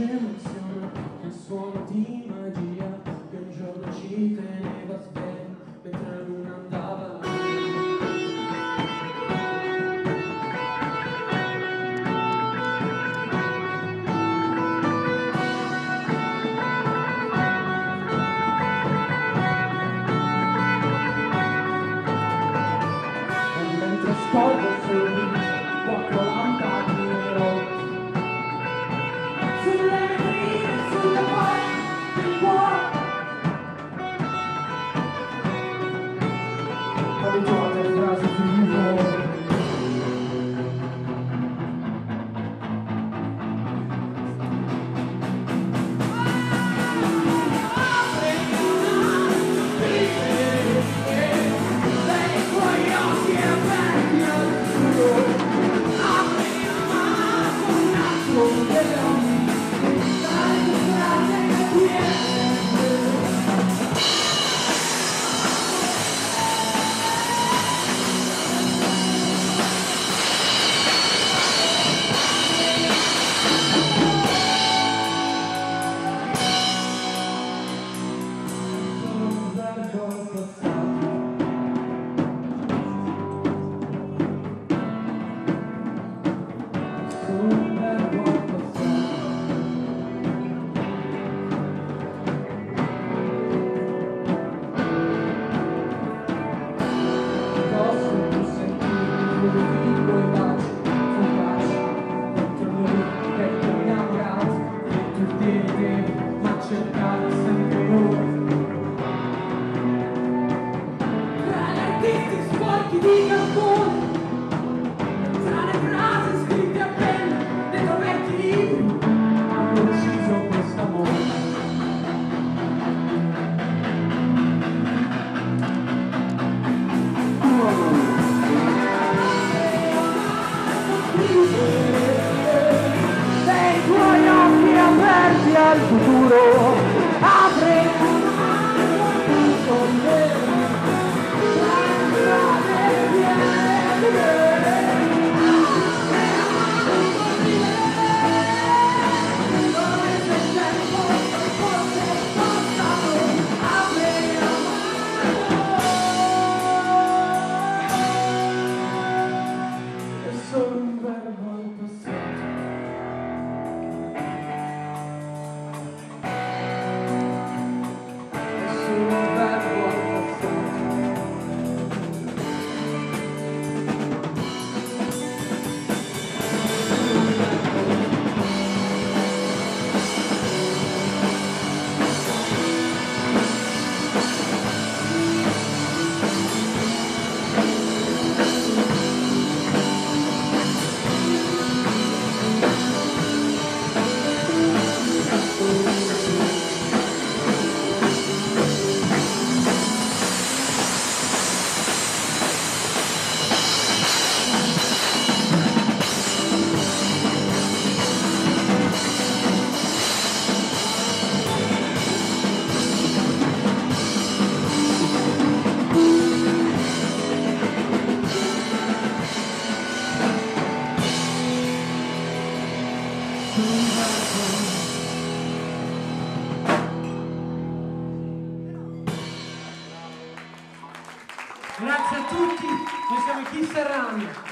ci emoziona, un suono di magia che un giorno ci teneva a sveglio. partire, ma cercare sempre voi. Tra gli artisti sporchi di campone al futuro. Grazie a tutti, noi siamo Kiss Run.